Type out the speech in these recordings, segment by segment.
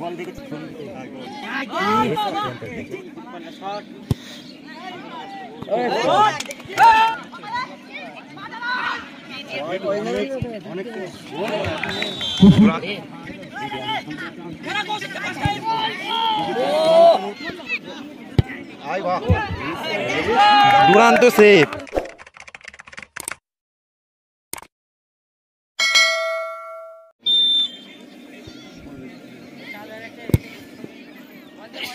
বল দিকে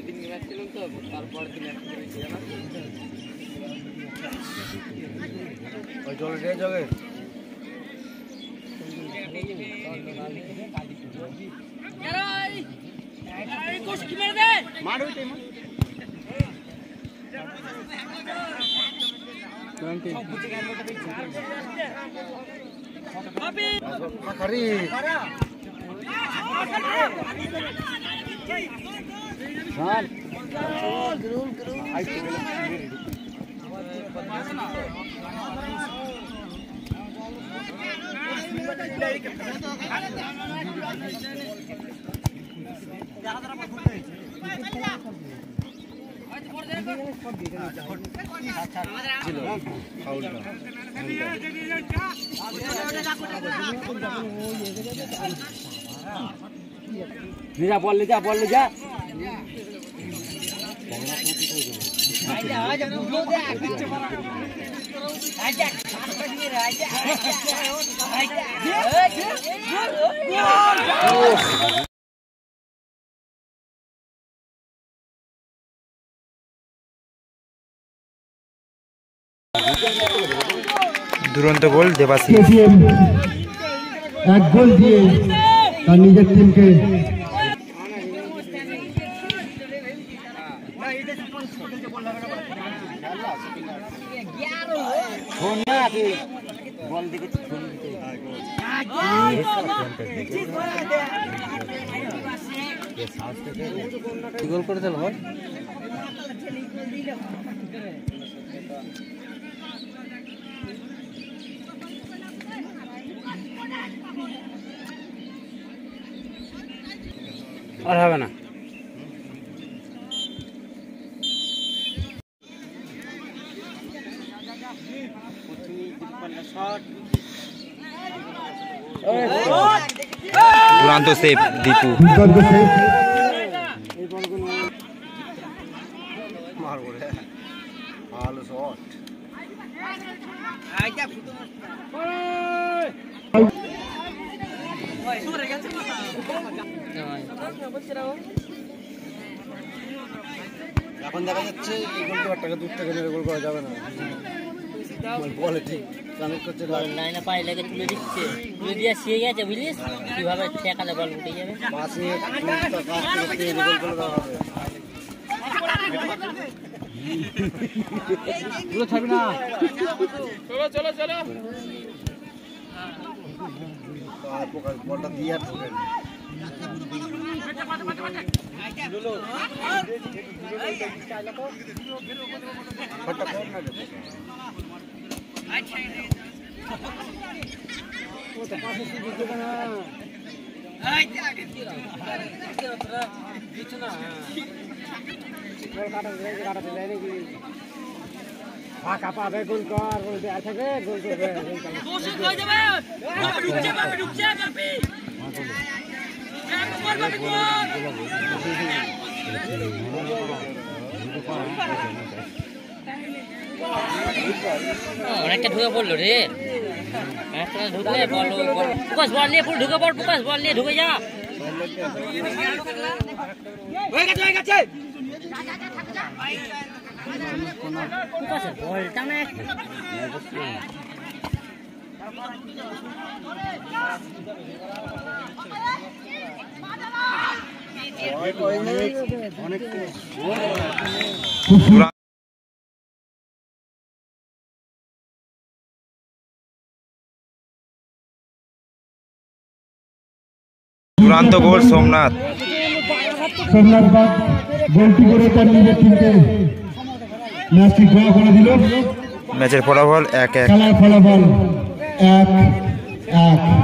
ঘর আছে এখানে বসে এখন কত নিয়েছে পয়সা ওই জল দিয়ে যাবে খারি যা বল যা বল যা। দুরন্ত গোল দেবাসী এক গোল দিয়ে তার নিজের টিমকে গোল করে দিল আর হবে না। দুরান্ত সেফ দীপু। দুর্দান্ত সেভ মারবো রে ভালো শট এখন দেখা যাচ্ছে এই টাকা দূর থেকে নেবে গোল করা যাবে না। বলে ঠিক কানেক্ট করছে লাইনে পায়ে লেগে তুলে দিচ্ছে। তুলে দিয়ে শিয়ে গেছে বুঝলিস? কীভাবে ঠেকালে বল উঠে যাবে? পাশে একটা গোল করে দেওয়া হবে। পুরো ছাড়বি না। আর পোকা বলটা দিয়ে আর ঢোকে না। শটটা কর না রে পোকা। ফাঁকা পাবে গোল কর গোল দেওয়া থাকবে গোল করবে অনেকটা ঢুকে পড়ল রে। ঢুকলে বল প্রকাশ বল। নিয়ে ফুল ঢুকে পড় প্রকাশ বল নিয়ে ঢুকে যা। প্রকাশের বলটা না দুরান্ত গোল সোমনাথ। সোমনাথ গোলটি করে তার নিজের টিমকে ম্যাচটি ড্র করে দিল। ম্যাচের ফলাফল এক এক। খেলার ফলাফল এক এক।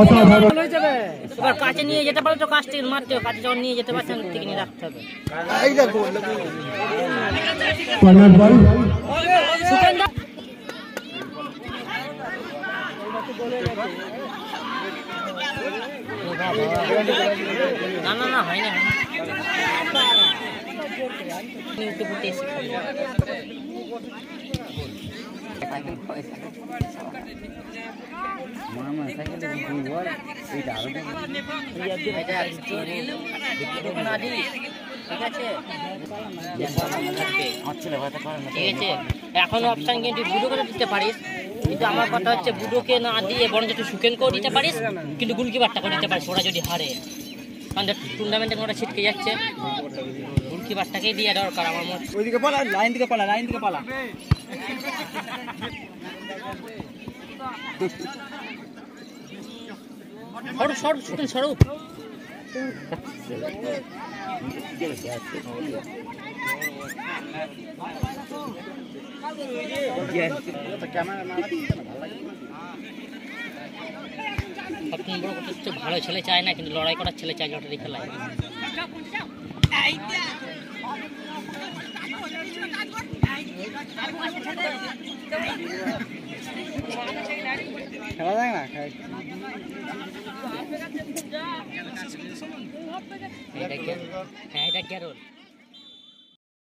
অসাধারণ। এবার কাছে নিয়ে যেতে পারো তো কাছ থেকে মারতে কাছে যখন নিয়ে যেতে পারছেন থেকে নিয়ে রাখতে হবে। কর্নার বল না ফুটে এসে। এখন অপশন কিন্তু বুডো করে দিতে পারিস। কিন্তু আমার কথা হচ্ছে বুডোকে না দিয়ে বরঞ্চ একটু সুকেনকেও দিতে পারিস, কিন্তু গুলকিপারটা করে দিতে পারিস ওরা যদি হারে। কারণ টুর্নামেন্টে ওরা ছিটকে যাচ্ছে। গুলকিপারটাকেই দিয়ে দরকার আমার মনে ওইদিকে পালা, লাইন দিকে পালা, লাইন দিকে পালা। সরু সরু সুকেন সরু। বড় ভালো ছেলে চায় না, কিন্তু লড়াই করার ছেলে চায় লটারি খেলায়। খেলা যায় না এটা গ্যারোল হ্যাঁ এটা গ্যারোল